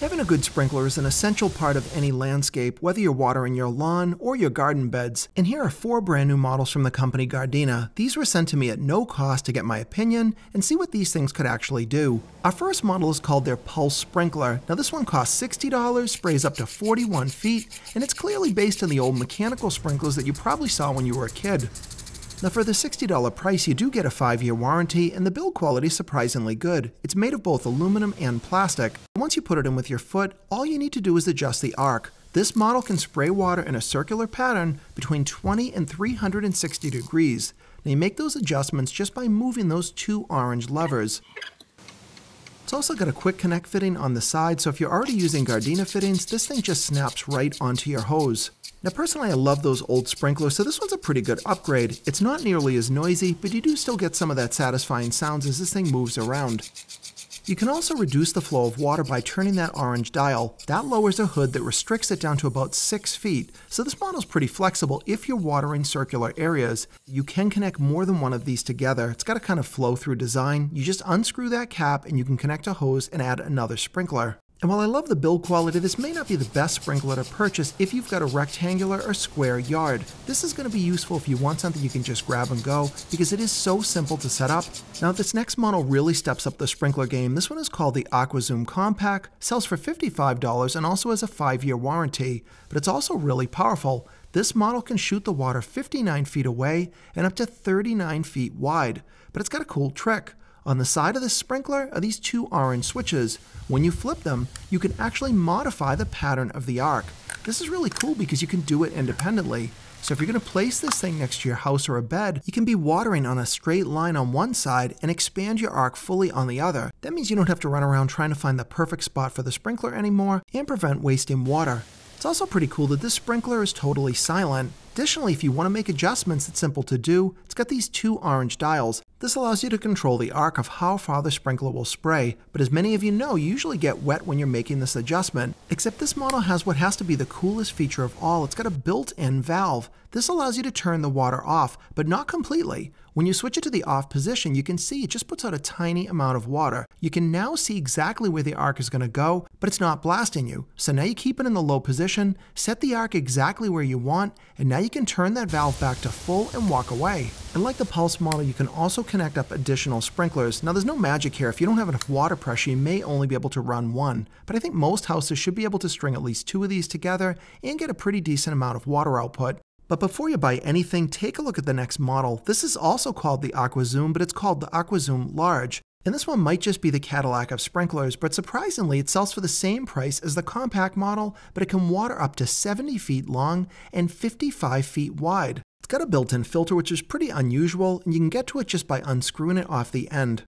Having a good sprinkler is an essential part of any landscape, whether you're watering your lawn or your garden beds. And here are four brand new models from the company Gardena. These were sent to me at no cost to get my opinion and see what these things could actually do. Our first model is called their Pulse Sprinkler. Now this one costs $60, sprays up to 41 feet, and it's clearly based on the old mechanical sprinklers that you probably saw when you were a kid. Now for the $60 price, you do get a 5-year warranty, and the build quality is surprisingly good. It's made of both aluminum and plastic. Once you put it in with your foot, all you need to do is adjust the arc. This model can spray water in a circular pattern between 20 and 360 degrees. Now you make those adjustments just by moving those two orange levers. It's also got a quick connect fitting on the side, so if you're already using Gardena fittings, this thing just snaps right onto your hose. Now personally I love those old sprinklers, so this one's a pretty good upgrade. It's not nearly as noisy, but you do still get some of that satisfying sounds as this thing moves around. You can also reduce the flow of water by turning that orange dial. That lowers a hood that restricts it down to about 6 feet, so this model is pretty flexible if you're watering circular areas. You can connect more than one of these together. It's got a kind of flow through design. You just unscrew that cap and you can connect a hose and add another sprinkler. And while I love the build quality, this may not be the best sprinkler to purchase if you've got a rectangular or square yard. This is going to be useful if you want something you can just grab and go, because it is so simple to set up. Now this next model really steps up the sprinkler game. This one is called the AquaZoom Compact, sells for $55 and also has a 5-year warranty, but it's also really powerful. This model can shoot the water 59 feet away and up to 39 feet wide, but it's got a cool trick. On the side of the sprinkler are these two orange switches. When you flip them, you can actually modify the pattern of the arc. This is really cool because you can do it independently. So if you're going to place this thing next to your house or a bed, you can be watering on a straight line on one side and expand your arc fully on the other. That means you don't have to run around trying to find the perfect spot for the sprinkler anymore and prevent wasting water. It's also pretty cool that this sprinkler is totally silent. Additionally, if you want to make adjustments, it's simple to do. It's got these two orange dials. This allows you to control the arc of how far the sprinkler will spray, but as many of you know, you usually get wet when you're making this adjustment. Except this model has what has to be the coolest feature of all. It's got a built-in valve. This allows you to turn the water off, but not completely. When you switch it to the off position, you can see it just puts out a tiny amount of water. You can now see exactly where the arc is going to go, but it's not blasting you. So now you keep it in the low position, set the arc exactly where you want, and now you can turn that valve back to full and walk away. And like the Pulse model, you can also connect up additional sprinklers. Now there's no magic here. If you don't have enough water pressure, you may only be able to run one. But I think most houses should be able to string at least two of these together and get a pretty decent amount of water output. But before you buy anything, take a look at the next model. This is also called the AquaZoom, but it's called the AquaZoom Large. And this one might just be the Cadillac of sprinklers, but surprisingly, it sells for the same price as the compact model, but it can water up to 70 feet long and 55 feet wide. Got a built-in filter, which is pretty unusual, and you can get to it just by unscrewing it off the end.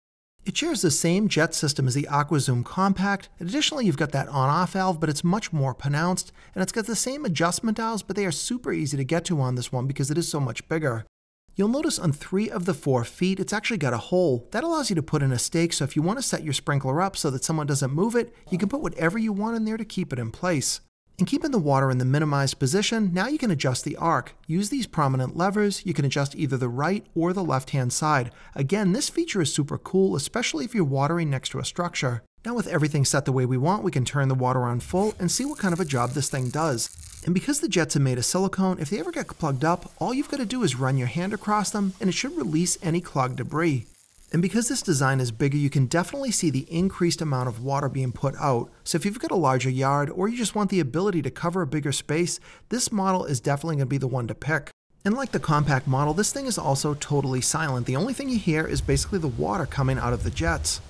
It shares the same jet system as the AquaZoom Compact. Additionally, you've got that on-off valve, but it's much more pronounced, and it's got the same adjustment dials, but they are super easy to get to on this one because it is so much bigger. You'll notice on three of the four feet, it's actually got a hole. That allows you to put in a stake, so if you want to set your sprinkler up so that someone doesn't move it, you can put whatever you want in there to keep it in place. And keeping the water in the minimized position, now you can adjust the arc. Use these prominent levers, you can adjust either the right or the left hand side. Again, this feature is super cool, especially if you're watering next to a structure. Now with everything set the way we want, we can turn the water on full and see what kind of a job this thing does. And because the jets are made of silicone, if they ever get plugged up, all you've got to do is run your hand across them and it should release any clogged debris. And because this design is bigger, you can definitely see the increased amount of water being put out. So if you've got a larger yard or you just want the ability to cover a bigger space, this model is definitely going to be the one to pick. And like the compact model, this thing is also totally silent. The only thing you hear is basically the water coming out of the jets.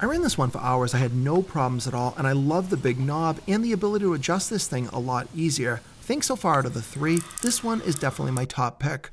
I ran this one for hours, I had no problems at all, and I love the big knob and the ability to adjust this thing a lot easier. Think so far out of the three, this one is definitely my top pick.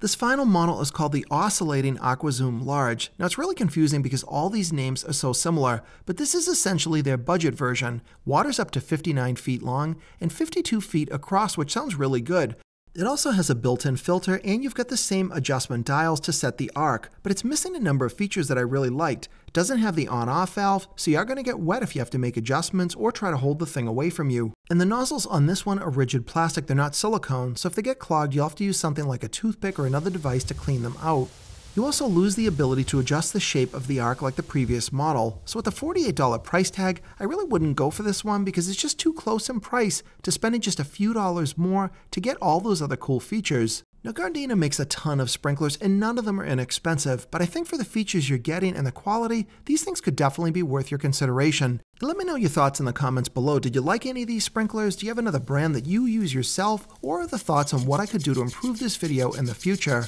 This final model is called the Oscillating AquaZoom Large. Now it's really confusing because all these names are so similar, but this is essentially their budget version. Water's up to 59 feet long and 52 feet across, which sounds really good. It also has a built-in filter and you've got the same adjustment dials to set the arc, but it's missing a number of features that I really liked. It doesn't have the on-off valve, so you are going to get wet if you have to make adjustments or try to hold the thing away from you. And the nozzles on this one are rigid plastic, they're not silicone, so if they get clogged you'll have to use something like a toothpick or another device to clean them out. You also lose the ability to adjust the shape of the arc like the previous model, so at the $48 price tag, I really wouldn't go for this one because it's just too close in price to spending just a few dollars more to get all those other cool features. Now Gardena makes a ton of sprinklers and none of them are inexpensive, but I think for the features you're getting and the quality, these things could definitely be worth your consideration. Let me know your thoughts in the comments below. Did you like any of these sprinklers? Do you have another brand that you use yourself? Or the thoughts on what I could do to improve this video in the future?